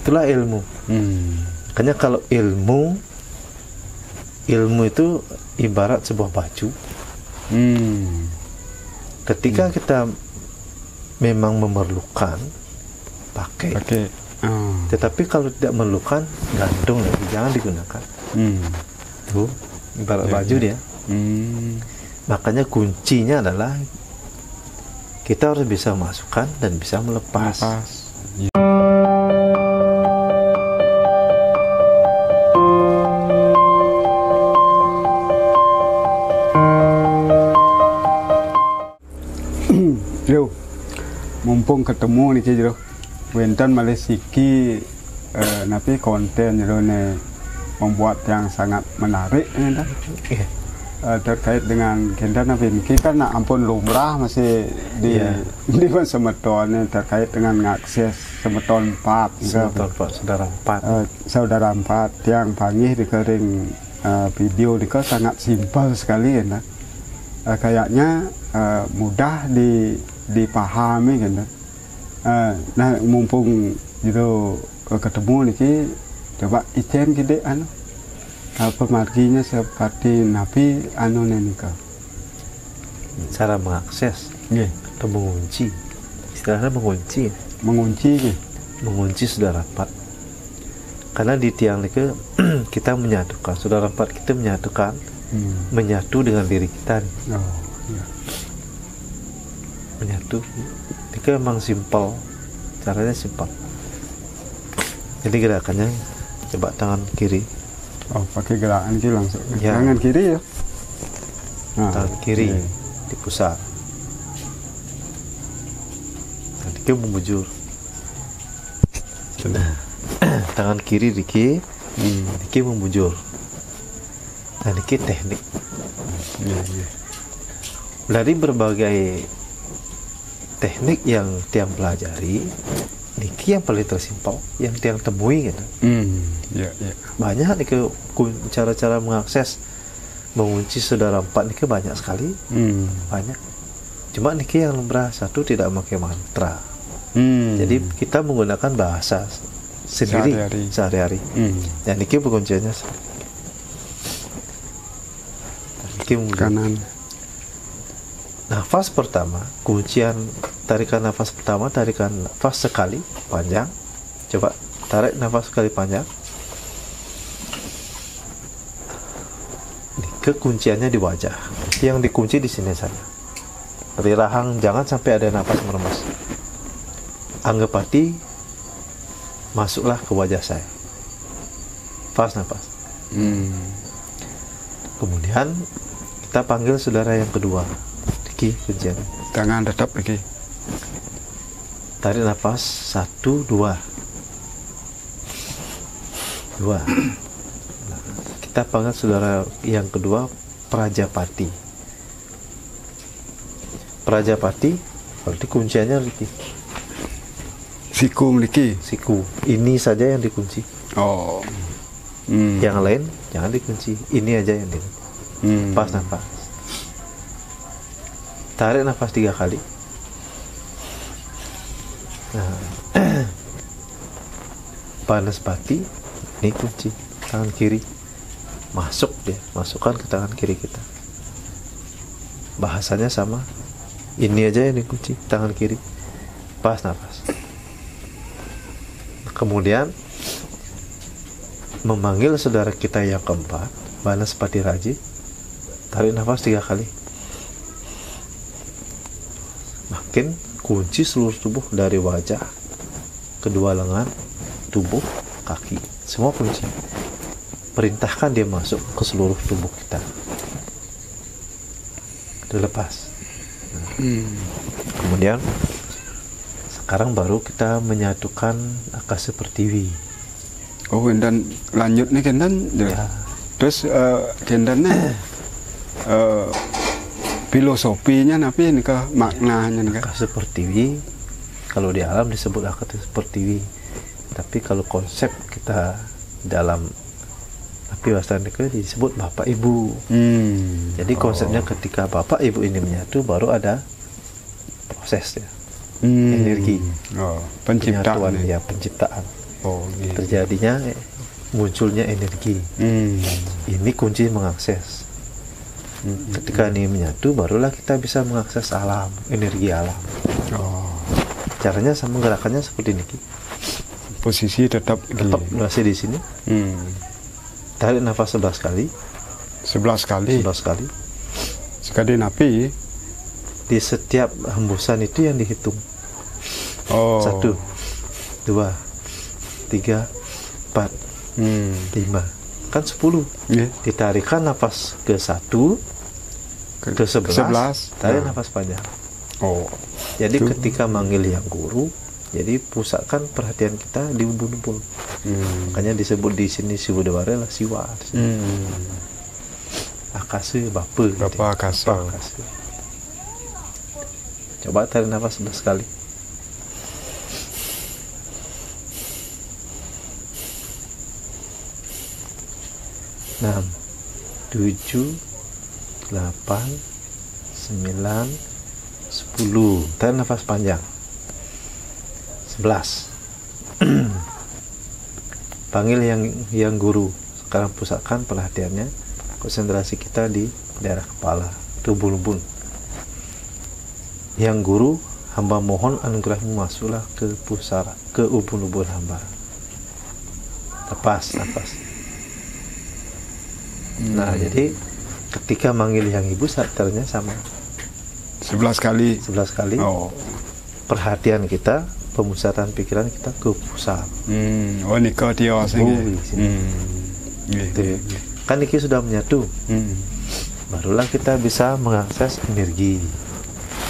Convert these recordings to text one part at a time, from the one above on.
itulah ilmu Hmm. makanya kalau ilmu ilmu itu ibarat sebuah baju Hmm. ketika kita memang memerlukan pakai Pakai. Oh. tetapi kalau tidak memerlukan gantung lagi jangan digunakan Hmm. tuh ibarat Ya, baju ya. dia Hmm. makanya kuncinya adalah kita harus bisa masukkan dan bisa melepas Pas. Yo, ketemu nih Jero. Wentan Malesiki eh, napi konten Jero ne membuat yang sangat menarik ya. Eh, terkait dengan napi ini kan nak ampun lumrah masih di Iya. di semeton ni terkait dengan mengakses semeton 4 Saudara Pak, saudara empat Eh, saudara empat yang panggil di kering eh, video di sangat simpel sekali dah. Eh, kayaknya eh, mudah di dipahami kan Eh, nah mumpung gitu eh, ketemu niki coba ijen gede anu. Eh, pemarginya seperti napi anu nika? Cara mengakses. Nggih, atau mengunci. Istilahnya mengunci. Mengunci nggih. mengunci saudara empat karena di tiang itu kita menyatukan. Saudara empat kita menyatukan. Hmm. menyatu dengan diri kita nih. Oh, iya. Menyatu itu memang simpel caranya simpel jadi gerakannya coba tangan kiri Oh, pakai gerakan kiri langsung. Ya. Tangan kiri ya. Nah, tangan kiri iya. di pusat nah, Diki membujur tangan kiri Diki Hmm. Diki membujur nah Diki teknik iya. dari berbagai teknik yang tiang pelajari Niki yang paling tersimpel yang tiang temui gitu Hmm. Iya, iya. banyak kun- cara-cara mengakses mengunci saudara empat nih banyak sekali Hmm. banyak cuma niki yang lumrah satu tidak memakai mantra Hmm. jadi kita menggunakan bahasa sendiri Sehari-hari. sehari-hari hmm. dan niki pengunciannya niki kanan. Nafas pertama kuncian tarikan nafas pertama tarikan nafas sekali panjang. Coba tarik nafas sekali panjang. Kekunciannya di wajah. Yang dikunci di sini saja dari rahang jangan sampai ada nafas meremas. Anggap hati masuklah ke wajah saya. Pas nafas. Hmm. kemudian kita panggil saudara yang kedua Diki kunciannya Tangan tetap lagi. tarik nafas satu dua dua Nah, kita panggil saudara yang kedua Prajapati Prajapati berarti kunciannya Riki Siku memiliki. siku ini saja yang dikunci Oh. Hmm. yang lain jangan dikunci ini aja yang dikunci Hmm. pas nafas tarik nafas tiga kali. Nah. panas pati ini kunci tangan kiri. Masuk dia masukkan ke tangan kiri kita. Bahasanya sama. Ini aja yang dikunci tangan kiri. Pas nafas. Kemudian memanggil saudara kita yang keempat Banaspati Raji tarik nafas tiga kali kunci seluruh tubuh dari wajah kedua lengan tubuh kaki. Semua kunci. Perintahkan dia masuk ke seluruh tubuh kita. Dilepas Hmm. kemudian sekarang baru kita menyatukan akase pertiwi. Oh, dan lanjut nih kendan. ya. Terus eh kendannya eh filosofinya napi ini kah maknanya nih kah? akase pertiwi kalau di alam disebut akase pertiwi tapi kalau konsep kita dalam tapi bahasa disebut bapak ibu Hmm. jadi konsepnya ketika bapak ibu ini menyatu baru ada proses ya Hmm. energi. Oh, penciptaan. ya. ya penciptaan Oh, iya. terjadinya munculnya energi Hmm. ini kunci mengakses Hmm. ketika ini menyatu barulah kita bisa mengakses alam energi alam Oh, caranya sama gerakannya seperti ini posisi tetap tetap gini. masih di sini Hmm. tarik nafas 11 kali 11 kali. 11 kali Sekali napi. di setiap hembusan itu yang dihitung Oh. satu dua tiga empat Hmm. lima kan 10 Nggih. ditarikan nafas ke satu Ke, ke 11 11. tarik Nah. nafas panjang Oh. jadi Itu. ketika manggil yang guru jadi pusatkan perhatian kita di ubun-ubun Hmm. makanya disebut di sini si Budewara lah siwa Hmm. akase bapa gitu. Bapa akasa. Bapa akase. coba tarik nafas 11 kali enam tujuh delapan sembilan sepuluh. Tarik nafas panjang. Sebelas. Panggil yang yang guru. Sekarang pusatkan perhatiannya konsentrasi kita di daerah kepala tubuh lubun yang guru hamba mohon anugerahmu masuklah ke pusara ke ubun-ubun hamba. Lepas nafas nah jadi ketika manggil yang ibu satarnya sama 11 kali. 11 kali Oh. perhatian kita pemusatan pikiran kita ke pusat Hmm. Oh, nikah dia. Hmm. Nggih, Gitu. nggih, nggih. kan ini sudah menyatu Hmm. barulah kita bisa mengakses energi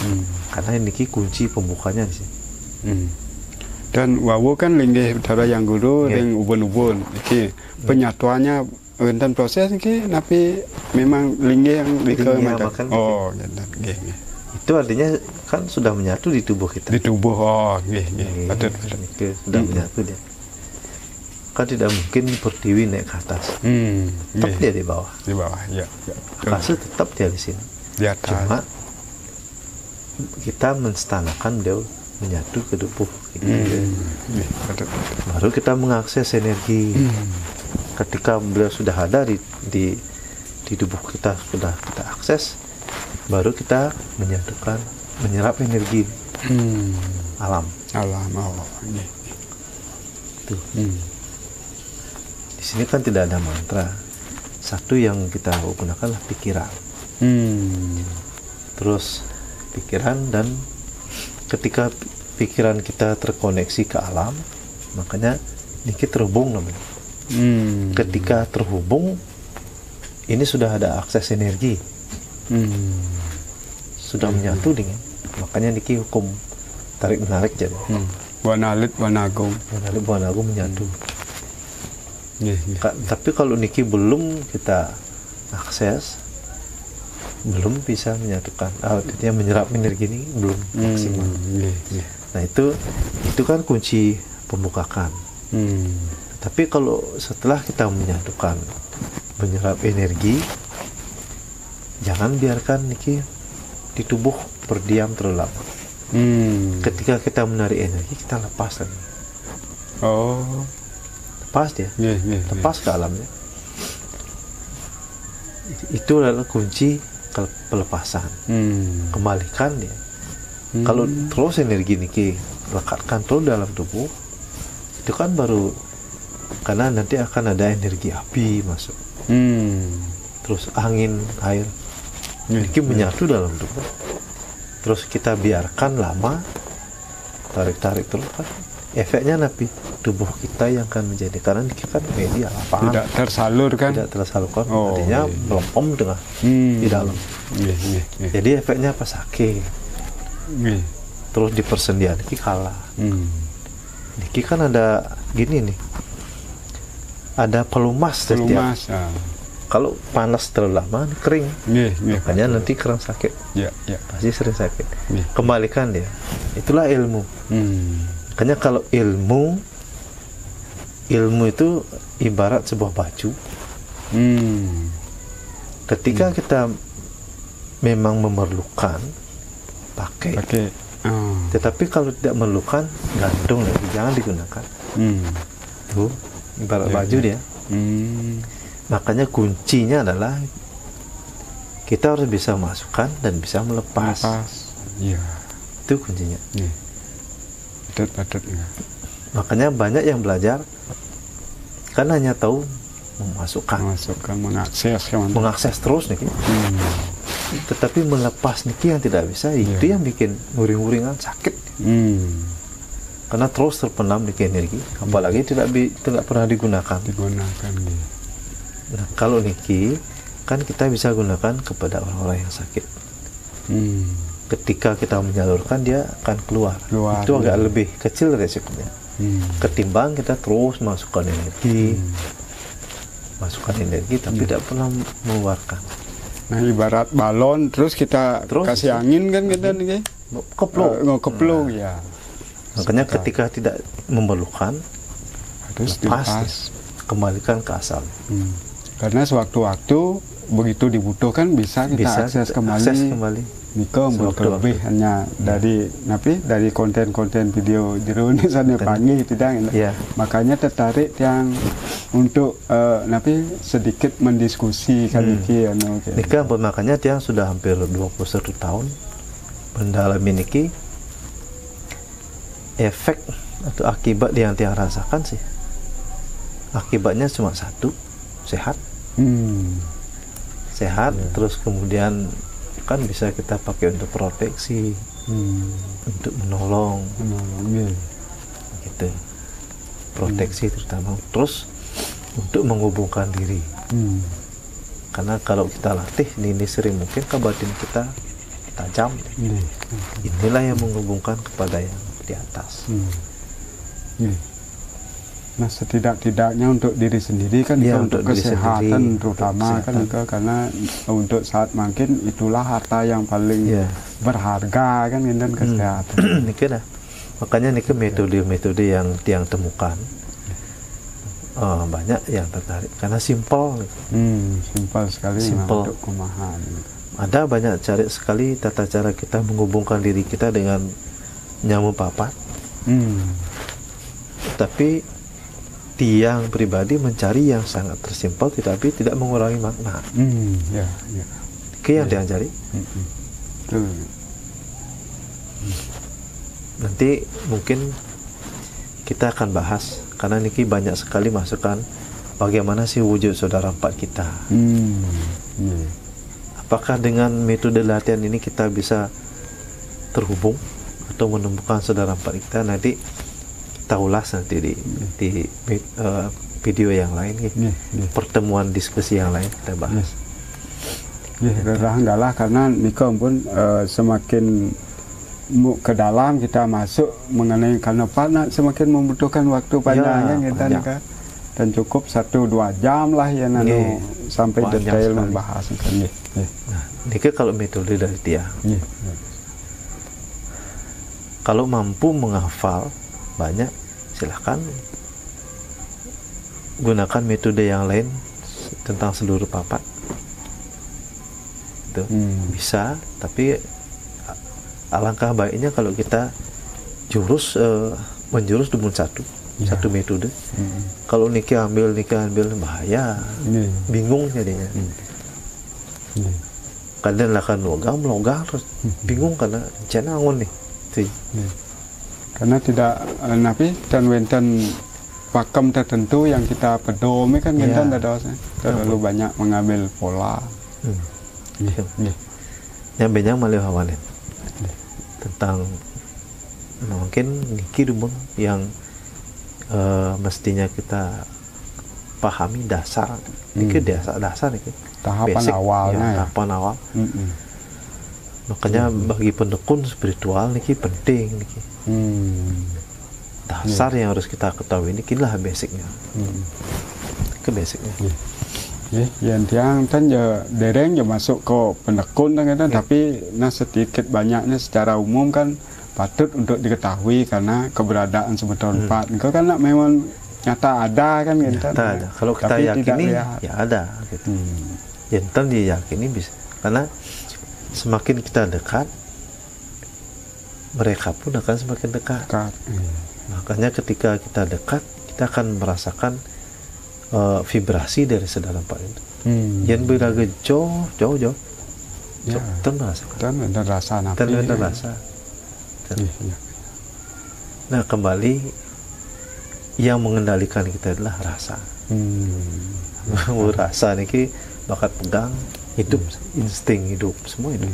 Hmm. karena ini kunci pembukanya di sini Hmm. Dan wawu kan linggih dara yang guru Nggih. ring ubun-ubun. Iki penyatuannya enten proses iki napi memang linggih yang dike Linggih macam. makan Oh, gitu. Nggih, nggih. itu artinya kan sudah menyatu di tubuh kita Di tubuh oh, nggih, nggih. Patut, sudah Hmm. menyatu dia kan tidak mungkin pertiwi naik ke atas Hmm. tetap nggih. dia di bawah Di bawah, ya. ya. Akase tetap dia di sini Di atas. cuma kita menstanakan dia menyatu ke tubuh Hmm. Patut. baru kita mengakses energi Hmm. Ketika beliau sudah ada di di di tubuh kita sudah kita akses baru kita menyatukan menyerap energi Hmm. alam Alam oh, nggih. itu Hmm. di sini kan tidak ada mantra satu yang kita gunakan adalah pikiran Hmm. terus pikiran dan ketika pi- pikiran kita terkoneksi ke alam makanya ini terhubung namanya Hmm. ketika terhubung ini sudah ada akses energi Hmm. sudah menyatu dengan makanya niki hukum tarik menarik jadi Hmm. Warna alit, warna agung. menarik buah lagu menyatu Nggih, nggih. Ka- tapi kalau niki belum kita akses belum bisa menyatukan ah, artinya menyerap energi ini belum Hmm. maksimal Nggih, nggih. nah itu itu kan kunci pembukakan Hmm. Tapi kalau setelah kita menyatukan menyerap energi jangan biarkan niki di tubuh berdiam terlalu lama Hmm. ketika kita menarik energi kita lepas lagi Oh. lepas dia Nggih, nggih. lepas ke alamnya itu adalah kunci pelepasan Hmm. kembalikan dia Hmm. kalau terus energi niki lekatkan terus dalam tubuh itu kan baru karena nanti akan ada energi api masuk Hmm. terus angin air niki menyatu dalam tubuh terus kita biarkan lama tarik tarik terus kan efeknya napi tubuh kita yang akan menjadi karena niki kan media lapangan Tidak tersalur kan? tidak tersalurkan Oh, artinya iya. melempem tengah Hmm. di dalam Nggih, nggih, nggih. jadi efeknya apa sakit Nggih. terus di persendian niki kalah Hmm. niki kan ada gini nih ada pelumas setiap Pelumas. ah. kalau panas terlalu lama kering Nggih, nggih. makanya nanti kerang sakit Ya, ya. pasti sering sakit Nggih. kembalikan dia itulah ilmu Hmm. makanya kalau ilmu ilmu itu ibarat sebuah baju Hmm. ketika kita memang memerlukan pakai Pakai. Oh. tetapi kalau tidak memerlukan gantung lagi jangan digunakan Hmm. tuh ibarat Ya, baju ya. dia Hmm. makanya kuncinya adalah kita harus bisa masukkan dan bisa melepas Pas. Iya. itu kuncinya. Patut patut ya. makanya banyak yang belajar kan hanya tahu memasukkan Masukkan mengakses kan. mengakses terus nih Hmm. tetapi melepas niki yang tidak bisa itu Iya. yang bikin uring-uringan sakit Hmm. Karena terus terpendam niki energi. Apalagi tidak bi- tidak pernah digunakan. Digunakan gitu. nah kalau niki kan kita bisa gunakan kepada orang-orang yang sakit. Hmm. ketika kita menyalurkan dia akan keluar, Keluar, itu agak iya. lebih kecil resikonya. Hmm. ketimbang kita terus masukkan energi. Masukkan energi tapi tidak pernah mengeluarkan. Nah ibarat balon terus kita Terus, kasih angin kan kita nih. keplok Uh, keplok ya. Makanya Sebentar. ketika tidak memerlukan lepas dilepas. kembalikan ke asal Hmm. Karena sewaktu-waktu begitu dibutuhkan bisa kita bisa akses kembali. akses kembali Niko lebih hanya dari napi dari konten-konten video jero ini sana panggil tidak. Iya. Makanya tertarik yang untuk eh, napi sedikit mendiskusikan Hmm. iki anu kayak. Nika makanya dia sudah hampir 21 tahun mendalami niki efek atau akibat yang dia rasakan sih akibatnya cuma satu sehat Hmm. sehat Iya. terus kemudian kan bisa kita pakai untuk proteksi Hmm. untuk menolong Menolong, iya. gitu proteksi terutama terus untuk menghubungkan diri Hmm. karena kalau kita latih ini, sering mungkin ke batin kita tajam Iya. inilah yang menghubungkan kepada yang di atas Hmm. Iya. Nah setidak-tidaknya untuk diri sendiri kan itu untuk, untuk kesehatan sendiri, terutama untuk kan kesehatan. itu karena untuk saat makin itulah harta yang paling Iya. berharga kan dan kesehatan. niki dah makanya niki metode-metode yang tiang temukan eh, banyak yang tertarik karena simpel Hmm, simpel sekali untuk memahami. ada banyak cari sekali tata cara kita menghubungkan diri kita dengan nyamuk papat Hmm. tapi tiang pribadi mencari yang sangat tersimpel tetapi tidak mengurangi makna Hmm, ya, ya. ke yang tiang cari Hmm, hmm. Nanti mungkin kita akan bahas karena niki banyak sekali masukan bagaimana sih wujud saudara empat kita Hmm. iya. apakah dengan metode latihan ini kita bisa terhubung atau menemukan saudara empat kita nanti kita ulas nanti di di eh, video yang lain gitu. Iya, iya. pertemuan diskusi yang lain kita bahas Ya, rerah enggak lah karena Nikom pun eh, semakin ke dalam kita masuk mengenai karena nak semakin membutuhkan waktu panjang kan kita panjang. Nika. dan cukup satu dua jam lah ya nano Iya, sampai detail sekali. membahas kan ya. Ya, nah niki kalau metode dari dia ya, ya. Kalau mampu menghafal banyak silahkan gunakan metode yang lain tentang seluruh papat itu Hmm. bisa tapi alangkah baiknya kalau kita jurus eh, menjurus dengan satu Ya. satu metode Hmm. kalau niki ambil niki ambil bahaya Iya, bingung jadinya iya. kadang akan logam logam terus bingung karena cina angon nih Tuh. Ya. Karena tidak eh, napi dan wenten pakem tertentu yang kita pedomi kan Ya. kita tidak ada terlalu banyak mengambil pola. Hmm. Ya, ya. yang banyak malah hawanin tentang mungkin niki dulu yang eh, mestinya kita pahami dasar Hmm. dasar dasar niki Tahapan Basic, awalnya ya, ya. tahapan awal. Makanya bagi pendekun spiritual niki penting niki Hmm. dasar yang harus kita ketahui niki lah basicnya Hmm. ke basicnya Ya. Ya, yang tiang kan ya dereng ya masuk ke pendekun kan kita, tapi nah sedikit banyaknya secara umum kan patut untuk diketahui karena keberadaan sebetulnya empat. Engkau kan memang nyata ada kan kita. Nyata ada. kalau kita Tapi yakini ya ada gitu Hmm. yang diyakini bisa karena semakin kita dekat mereka pun akan semakin dekat Dekat. Iya. makanya ketika kita dekat kita akan merasakan uh, vibrasi dari sedalam Pak itu. Hmm. Yang beraga jauh, jauh, jauh. Ya. Ten merasakan. Dan ada rasa. Ten ada ya. rasa. Iya, iya. Nah kembali yang mengendalikan kita adalah rasa. Hmm. rasa niki bakat pegang hidup insting hidup semua itu